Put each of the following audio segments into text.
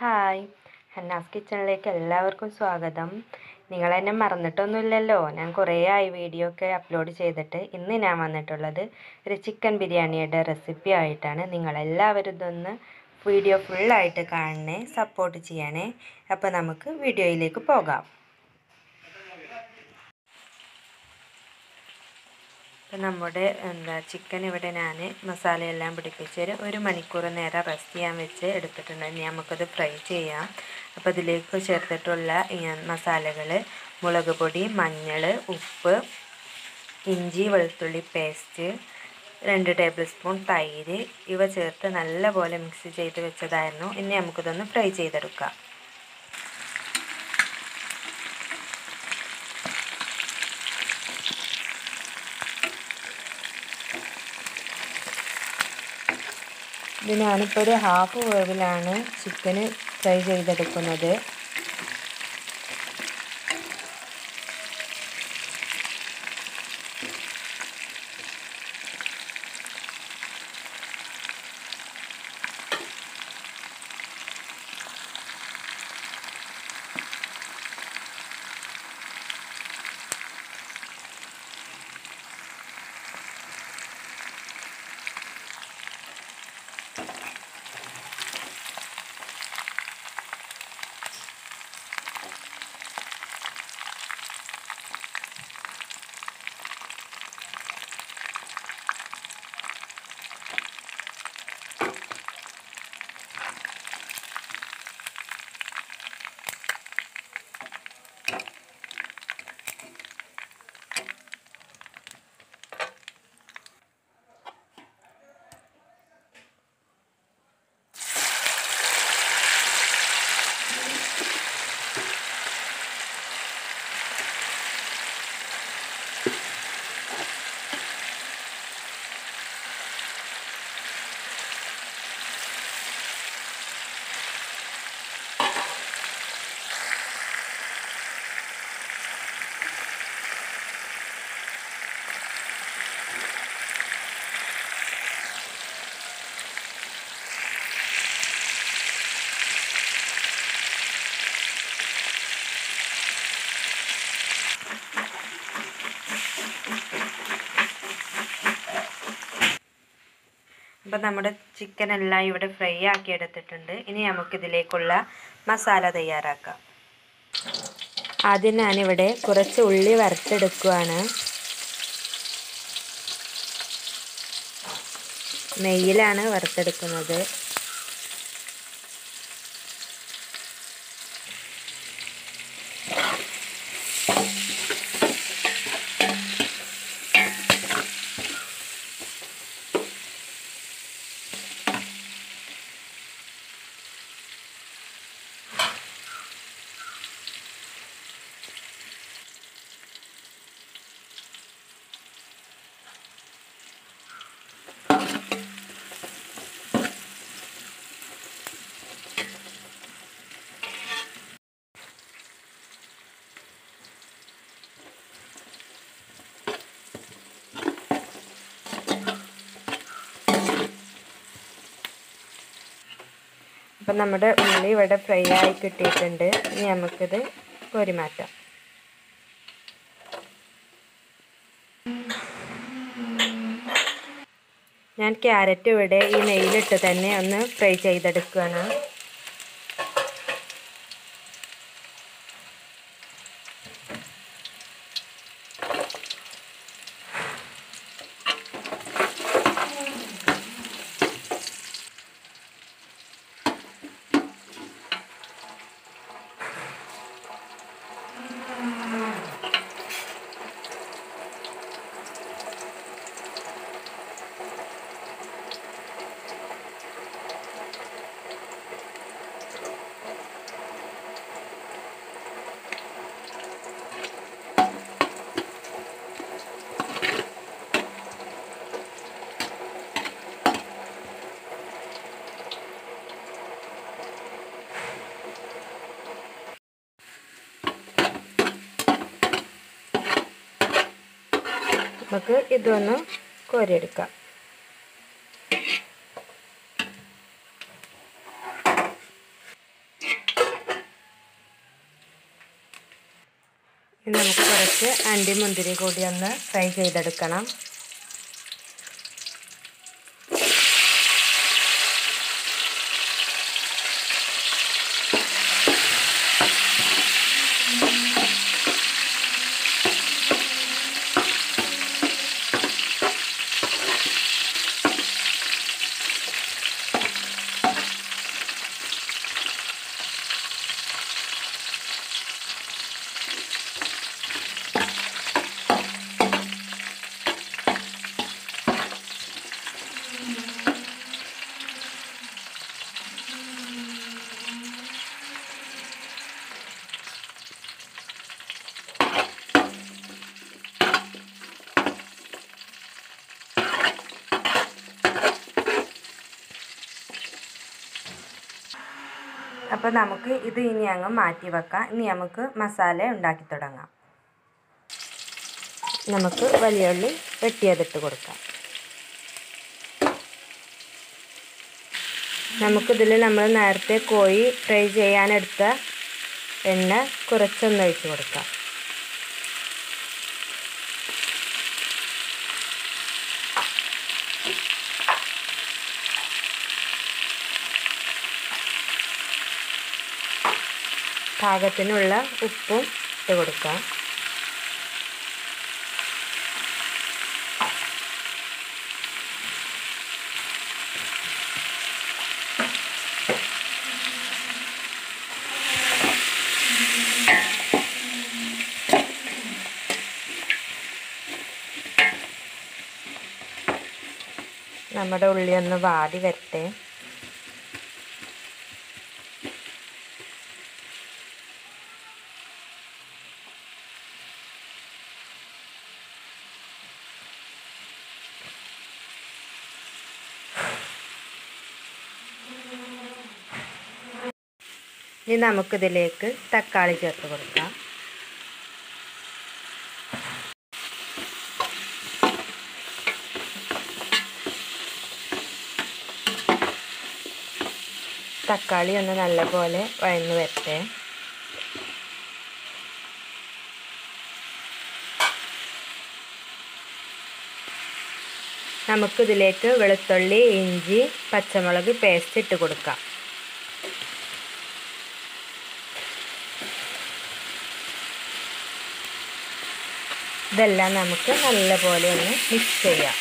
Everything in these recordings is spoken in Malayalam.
ഹായ്. ഹന്നാസ് കിച്ചണിലേക്ക് എല്ലാവർക്കും സ്വാഗതം. നിങ്ങൾ എന്നെ മറന്നിട്ടൊന്നുമില്ലല്ലോ. ഞാൻ കുറേ ആയി വീഡിയോ ഒക്കെ അപ്ലോഡ് ചെയ്തിട്ട് ഇന്ന് ഞാൻ വന്നിട്ടുള്ളത് ഒരു ചിക്കൻ ബിരിയാണിയുടെ റെസിപ്പി ആയിട്ടാണ്. നിങ്ങളെല്ലാവരും ഇതൊന്ന് വീഡിയോ ഫുള്ളായിട്ട് കാണണേ സപ്പോർട്ട് ചെയ്യണേ. അപ്പോൾ നമുക്ക് വീഡിയോയിലേക്ക് പോകാം. ഇപ്പം നമ്മുടെ എന്താ ചിക്കൻ ഇവിടെ ഞാൻ മസാലയെല്ലാം പിടിപ്പിച്ച് ഒരു മണിക്കൂർ നേരം റെസ്റ്റ് ചെയ്യാൻ വെച്ച് എടുത്തിട്ടുണ്ട്. ഇനി നമുക്കത് ഫ്രൈ ചെയ്യാം. അപ്പോൾ ഇതിലേക്ക് ചേർത്തിട്ടുള്ള മസാലകൾ മുളക് പൊടി മഞ്ഞൾ ഉപ്പ് ഇഞ്ചി വെളുത്തുള്ളി പേസ്റ്റ് രണ്ട് ടേബിൾ സ്പൂൺ തൈര് ഇവ ചേർത്ത് നല്ലപോലെ മിക്സ് ചെയ്ത് വെച്ചതായിരുന്നു. ഇനി നമുക്കിതൊന്ന് ഫ്രൈ ചെയ്തെടുക്കാം. ഇത് ഞാനിപ്പോൾ ഒരു ഹാഫ് വേവിലാണ് ചിക്കന് ഫ്രൈ ചെയ്തെടുക്കുന്നത്. അപ്പം നമ്മുടെ ചിക്കൻ എല്ലാം ഇവിടെ ഫ്രൈ ആക്കി എടുത്തിട്ടുണ്ട്. ഇനി നമുക്കിതിലേക്കുള്ള മസാല തയ്യാറാക്കാം. ആദ്യം ഞാനിവിടെ കുറച്ച് ഉള്ളി വറുത്തെടുക്കുവാണ്. നെയ്യിലാണ് വറുത്തെടുക്കുന്നത്. അപ്പം നമ്മുടെ ഉള്ളി ഇവിടെ ഫ്രൈ ആയി കിട്ടിയിട്ടുണ്ട്. ഇനി നമുക്കിത് കോരി മാറ്റാം ഞാൻ ക്യാരറ്റ് ഇവിടെ ഈ നെയ്യിലിട്ട് തന്നെ ഒന്ന് ഫ്രൈ ചെയ്തെടുക്കുകയാണ് നമുക്ക് ഇതൊന്ന് കോരിയെടുക്കാം. നമുക്ക് കുറച്ച് അണ്ടിമുന്തിരി കൂടി ഒന്ന് ഫ്രൈ ചെയ്തെടുക്കണം. അപ്പോൾ നമുക്ക് ഇത് ഇനി അങ്ങ് മാറ്റി വെക്കാം. ഇനി നമുക്ക് മസാല ഉണ്ടാക്കി തുടങ്ങാം. നമുക്ക് വലിയ ഉള്ളി വെട്ടിയതിട്ട് കൊടുക്കാം. നമുക്കിതിൽ നമ്മൾ നേരത്തെ കോഴി ഫ്രൈ ചെയ്യാനെടുത്ത എണ്ണ കുറച്ചൊന്ന് ഒഴിച്ച് കൊടുക്കാം. പാകത്തിനുള്ള ഉപ്പും ഇട്ട് കൊടുക്കാം. നമ്മുടെ ഉള്ളി ഒന്ന് വാടി വരട്ടെ. ഇനി നമുക്കിതിലേക്ക് തക്കാളി ചേർത്ത് കൊടുക്കാം. തക്കാളി ഒന്ന് നല്ലപോലെ വഴന്ന് വരട്ടെ. നമുക്കിതിലേക്ക് വെളുത്തുള്ളി ഇഞ്ചി പച്ചമുളക് പേസ്റ്റ് ഇട്ട് കൊടുക്കാം. ഇതെല്ലാം നമുക്ക് നല്ലപോലെ ഒന്ന് മിക്സ് ചെയ്യാം.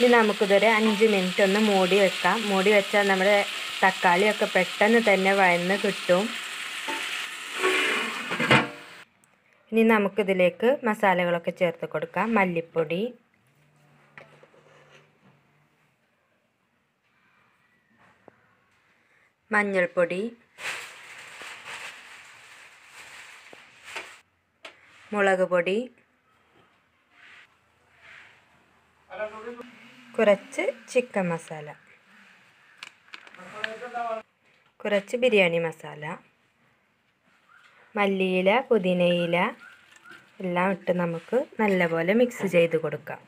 ഇനി നമുക്കിതൊരു അഞ്ച് മിനിറ്റ് ഒന്ന് മൂടി വെക്കാം. മൂടി വെച്ചാൽ നമ്മുടെ തക്കാളിയൊക്കെ പെട്ടെന്ന് തന്നെ വഴന്ന് കിട്ടും. ഇനി നമുക്കിതിലേക്ക് മസാലകളൊക്കെ ചേർത്ത് കൊടുക്കാം. മല്ലിപ്പൊടി. മഞ്ഞൾപ്പൊടി. മുളക് പൊടി. കുറച്ച് ചിക്കൻ മസാല. കുറച്ച് ബിരിയാണി മസാല. മല്ലിയില പുതിനയില. എല്ലാം ഇട്ട് നമുക്ക് നല്ലപോലെ മിക്സ് ചെയ്ത് കൊടുക്കാം.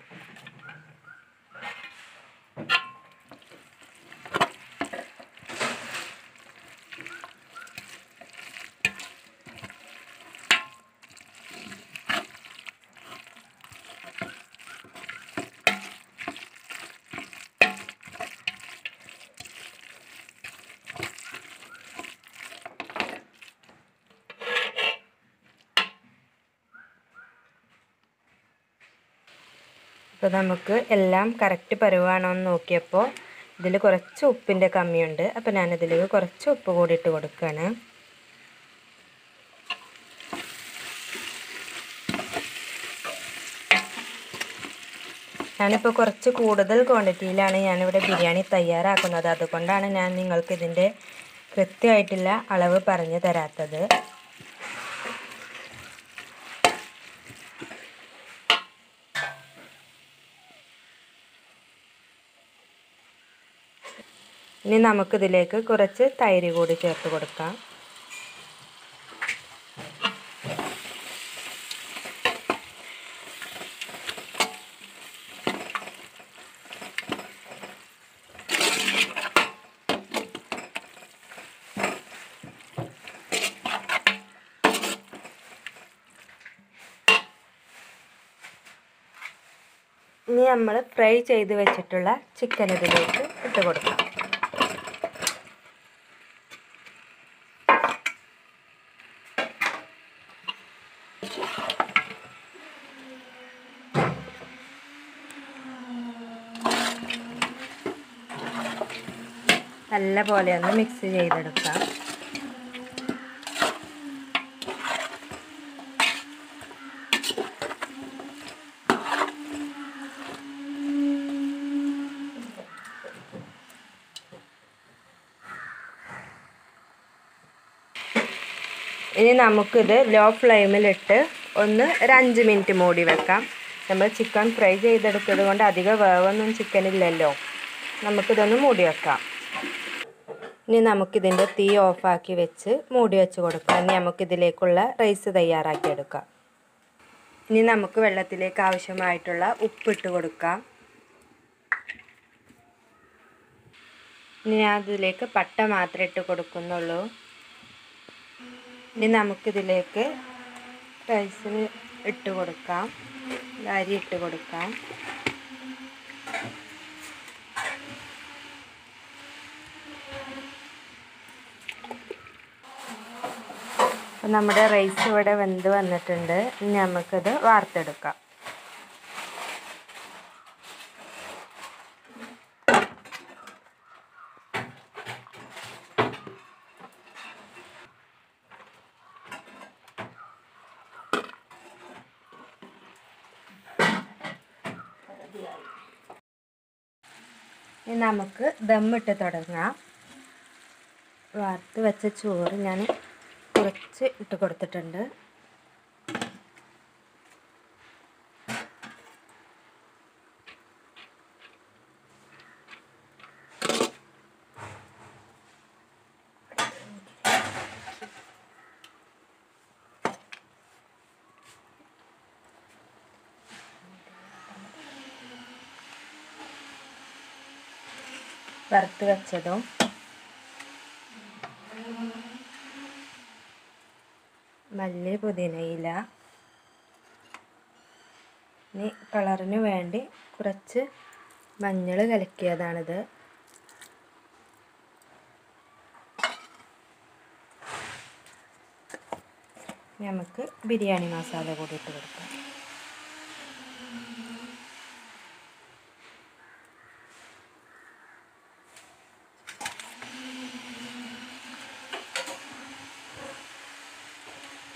അപ്പോൾ നമുക്ക് എല്ലാം കറക്റ്റ് പരുവാണോ എന്ന് നോക്കിയപ്പോൾ ഇതിൽ കുറച്ച് ഉപ്പിന്റെ കമ്മിയുണ്ട്. അപ്പോൾ ഞാനിതിൽ കുറച്ച് ഉപ്പ് കൂടി ഇട്ട് കൊടുക്കുകയാണ്. ഞാനിപ്പോൾ കുറച്ച് കൂടുതൽ ക്വാണ്ടിറ്റിയിലാണ് ഞാനിവിടെ ബിരിയാണി തയ്യാറാക്കുന്നത്. അതുകൊണ്ടാണ് ഞാൻ നിങ്ങൾക്ക് ഇതിന്റെ കൃത്യമായിട്ടുള്ള അളവ് പറഞ്ഞു തരാത്തത്. ഇനി നമുക്കിതിലേക്ക് കുറച്ച് തൈര് കൂടി ചേർത്ത് കൊടുക്കാം. ഇനി നമ്മൾ ഫ്രൈ ചെയ്ത് വെച്ചിട്ടുള്ള ചിക്കൻ ഇതിലേക്ക് ഇട്ട് കൊടുക്കാം. നല്ല പോലെ ഒന്ന് മിക്സ് ചെയ്തെടുക്കാം. ഇനി നമുക്കിത് ലോ ഫ്ലെയിമിലിട്ട് ഒന്ന് ഒരു അഞ്ച് മിനിറ്റ് മൂടി വെക്കാം. നമ്മൾ ചിക്കൻ ഫ്രൈ ചെയ്തെടുത്തത് കൊണ്ട് അധികം വേവൊന്നും ചിക്കനില്ലല്ലോ നമുക്കിതൊന്ന് മൂടി വെക്കാം. ഇനി നമുക്കിതിന്റെ തീ ഓഫാക്കി വെച്ച് മൂടി വെച്ച് കൊടുക്കാം ഇനി നമുക്കിതിലേക്കുള്ള റൈസ് തയ്യാറാക്കി എടുക്കാം. ഇനി നമുക്ക് വെള്ളത്തിലേക്ക് ആവശ്യമായിട്ടുള്ള ഉപ്പിട്ട് കൊടുക്കാം. ഇനി ഞാൻ ഇതിലേക്ക് പട്ട മാത്രമേ ഇട്ട് കൊടുക്കുന്നുള്ളൂ. ഇനി നമുക്കിതിലേക്ക് റൈസിന് ഇട്ട് കൊടുക്കാം. അരി ഇട്ട് കൊടുക്കാം. അപ്പം നമ്മുടെ റൈസ് ഇവിടെ വെന്ത് വന്നിട്ടുണ്ട്. ഇനി നമുക്കത് വാർത്തെടുക്കാം. നമുക്ക് ദമ്മിട്ട് തുടങ്ങാം. വാർത്ത് വെച്ച ചോറ് ഞാൻ കുറച്ച് ഇട്ട് കൊടുത്തിട്ടുണ്ട്. വറുത്ത് വെച്ചതും മല്ലി പുതിനയില ഇനി കളറിന് വേണ്ടി കുറച്ച് മഞ്ഞൾ കലക്കിയതാണിത്. നമുക്ക് ബിരിയാണി മസാല കൂടി ഇട്ട് കൊടുക്കാം.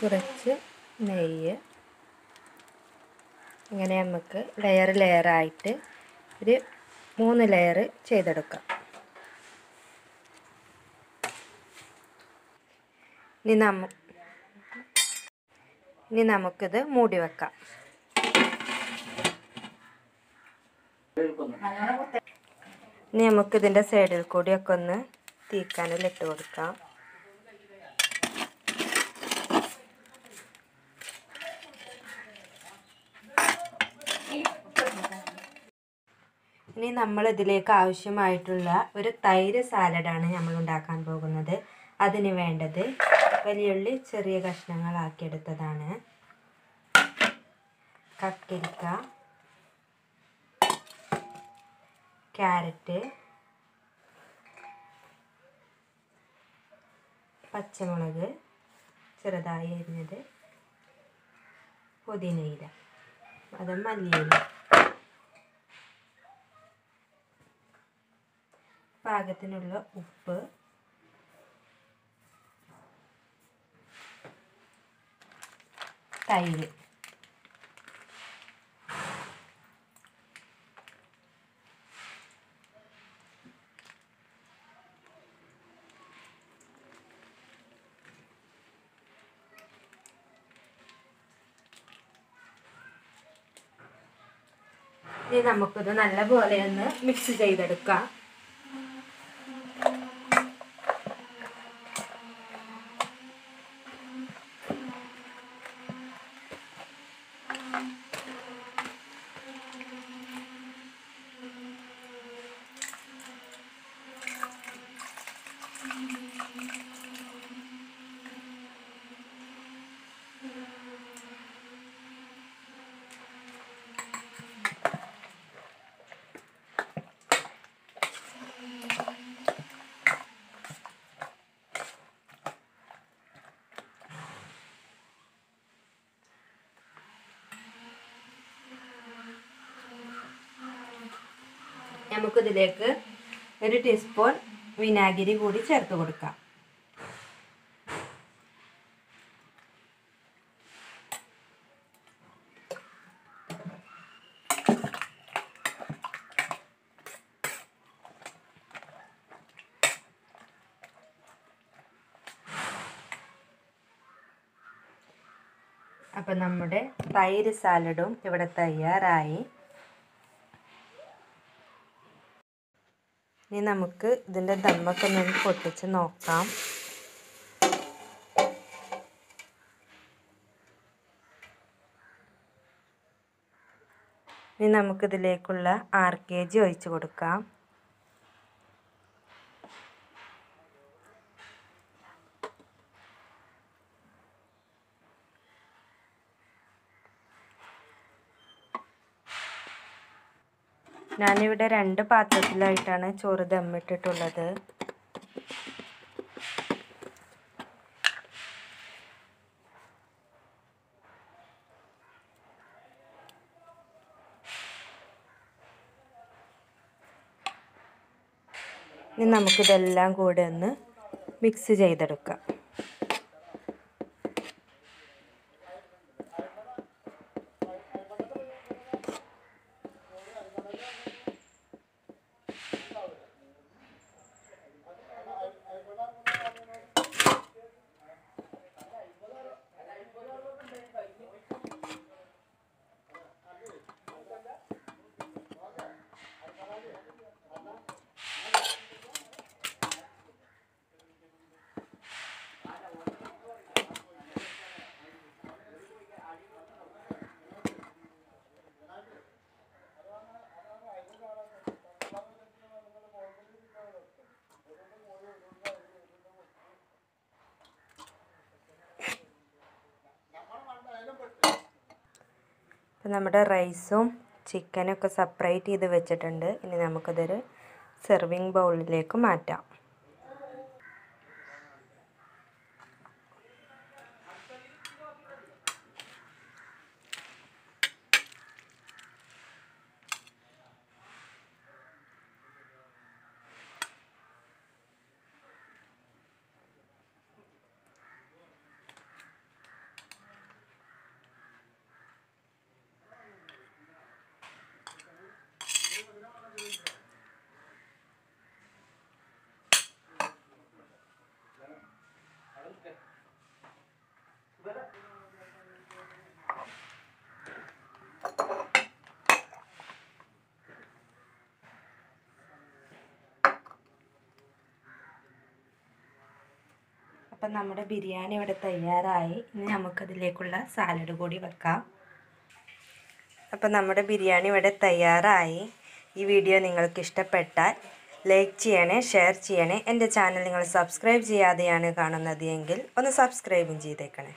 കുറച്ച് നെയ്യ്. ഇങ്ങനെ നമുക്ക് ലെയർ ലെയറായിട്ട് ഒരു മൂന്ന് ലെയർ ചെയ്തെടുക്കാം. ഇനി നമ്മ ഇനി നമുക്കിത് മൂടി വെക്കാം. ഇനി നമുക്കിതിന്റെ സൈഡിൽ കൂടിയൊക്കെ ഒന്ന് തീക്കാനിൽ ഇട്ട് കൊടുക്കാം. ഇനി നമ്മൾ ഇതിലേക്ക് ആവശ്യമായിട്ടുള്ള ഒരു തൈര് സാലഡാണ് നമ്മൾ ഉണ്ടാക്കാൻ പോകുന്നത്. അതിന് വേണ്ടത് വലിയുള്ളി ചെറിയ കഷ്ണങ്ങളാക്കിയെടുത്തതാണ് കക്കരിക്ക ക്യാരറ്റ് പച്ചമുളക് ചെറുതായി അരിഞ്ഞത് പുതിനയില അത് മല്ലിയില. പാകത്തിനുള്ള ഉപ്പ്. തൈര്. ഇനി നമുക്കിത് നല്ലപോലെ ഒന്ന് മിക്സ് ചെയ്തെടുക്കാം. നമുക്കിതിലേക്ക് ഒരു ടീസ്പൂൺ വിനാഗിരി കൂടി ചേർത്ത് കൊടുക്കാം. അപ്പം നമ്മുടെ തൈര് സാലഡും ഇവിടെ തയ്യാറായി. ഇനി നമുക്ക് ഇതിന്റെ ദമ്മൊക്കെ ഒന്ന് പൊട്ടിച്ച് നോക്കാം. ഇനി നമുക്കിതിലേക്കുള്ള ആർ കെ ജി ഒഴിച്ച് കൊടുക്കാം. ഞാനിവിടെ രണ്ട് പാത്രത്തിലായിട്ടാണ് ചോറ് ദമ്മിട്ടിട്ടുള്ളത്. ഇനി നമുക്കിതെല്ലാം കൂടെ ഒന്ന് മിക്സ് ചെയ്തെടുക്കാം. ഇപ്പം നമ്മുടെ റൈസും ചിക്കനൊക്കെ സെപ്പറേറ്റ് ചെയ്ത് വെച്ചിട്ടുണ്ട്. ഇനി നമുക്കിതൊരു സെർവിങ് ബൗളിലേക്ക് മാറ്റാം. അപ്പം നമ്മുടെ ബിരിയാണി ഇവിടെ തയ്യാറായി. ഇനി നമുക്കതിലേക്കുള്ള സാലഡ് കൂടി വെക്കാം. അപ്പം നമ്മുടെ ബിരിയാണി ഇവിടെ തയ്യാറായി. ഈ വീഡിയോ നിങ്ങൾക്ക് ഇഷ്ടപ്പെട്ടാൽ ലൈക്ക് ചെയ്യണേ ഷെയർ ചെയ്യണേ. എന്റെ ചാനൽ നിങ്ങൾ സബ്സ്ക്രൈബ് ചെയ്യാതെയാണ് കാണുന്നത് എങ്കിൽ ഒന്ന് സബ്സ്ക്രൈബും ചെയ്തേക്കണേ.